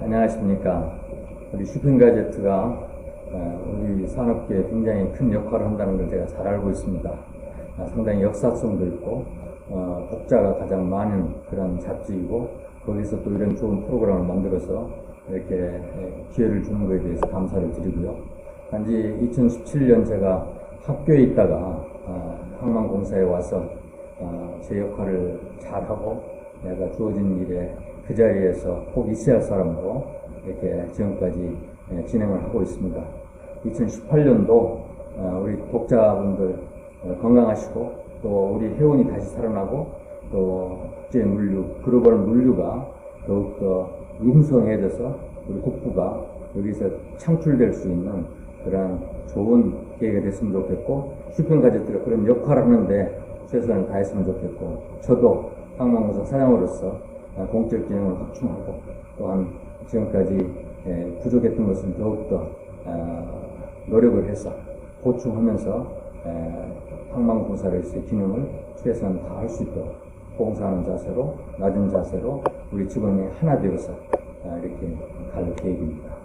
안녕하십니까. 우리 슈핑가제트가 어, 우리 산업계에 굉장히 큰 역할을 한다는 걸 제가 잘 알고 있습니다. 아, 상당히 역사성도 있고, 어, 독자가 가장 많은 그런 잡지이고, 거기서 또 이런 좋은 프로그램을 만들어서 이렇게 에, 기회를 주는 것에 대해서 감사를 드리고요. 단지 2017년 제가 학교에 있다가 어, 항만공사에 와서 어, 제 역할을 잘하고 내가 주어진 일에 그 자리에서 꼭 있어야 할 사람으로 이렇게 지금까지 예, 진행을 하고 있습니다. 2018년도 어, 우리 독자분들 어, 건강하시고 또 우리 회원이 다시 살아나고 또 국제 물류, 글로벌 물류가 더욱더 융성해져서 우리 국부가 여기서 창출될 수 있는 그런 좋은 계기가 됐으면 좋겠고 슈핑 가족들이 그런 역할을 하는데 최선을 다했으면 좋겠고 저도 항공사 사장으로서 어, 공적 기능을 확충하고 또한 지금까지 예, 부족했던 것은 더욱더 어, 노력을 해서 보충하면서 에, 항만공사로서의 기능을 최선 다할 수 있도록 봉사하는 자세로 낮은 자세로 우리 직원이 하나 되어서 어, 이렇게 갈 계획입니다.